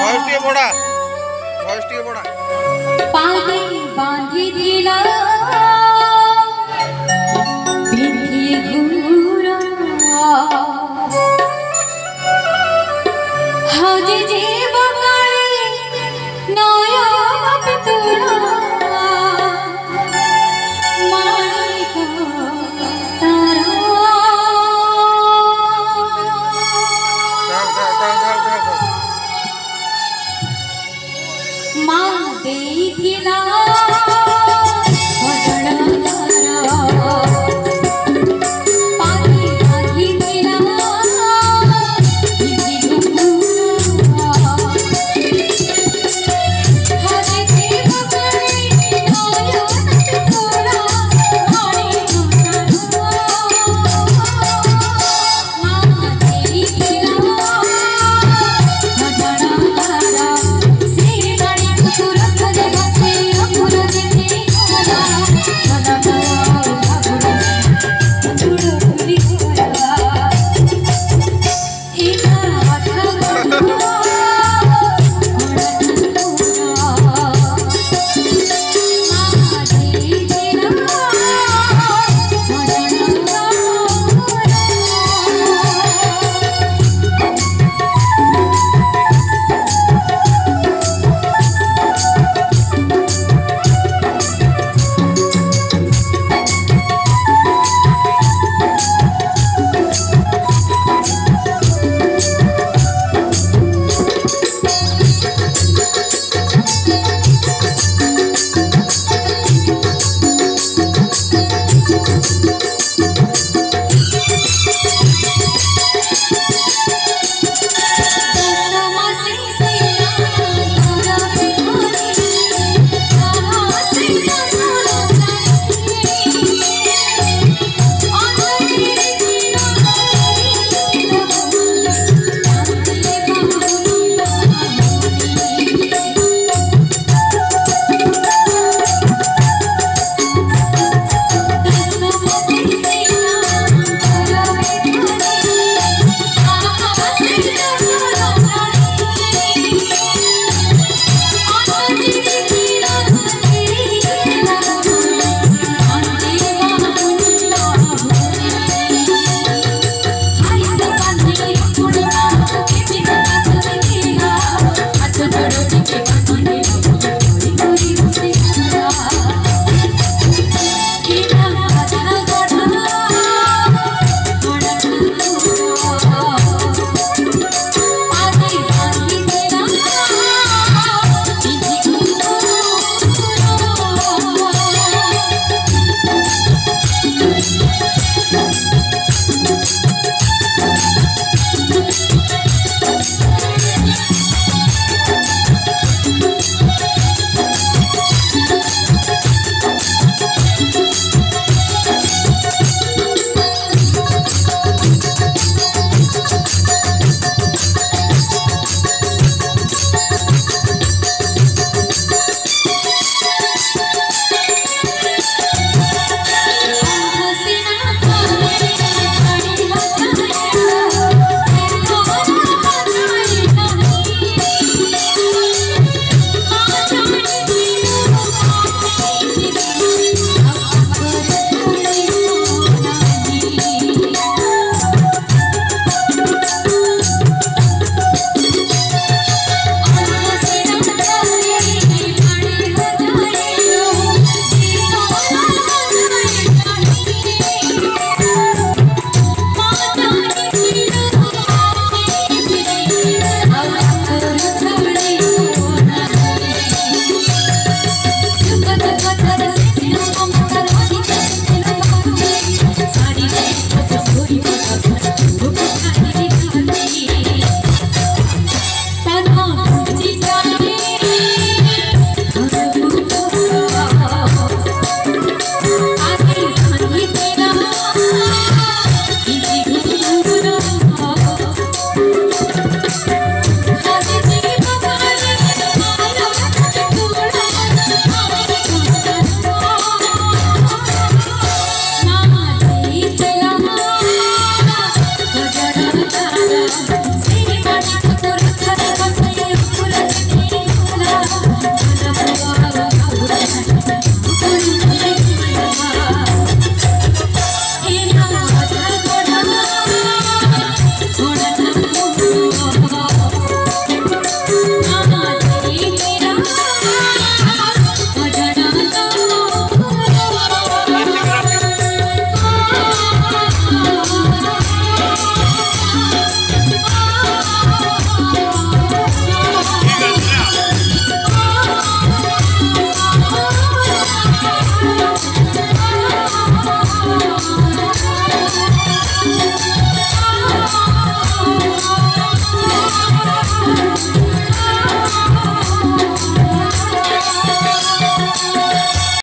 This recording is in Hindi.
वॉइस बड़ा वॉइस बड़ा पागल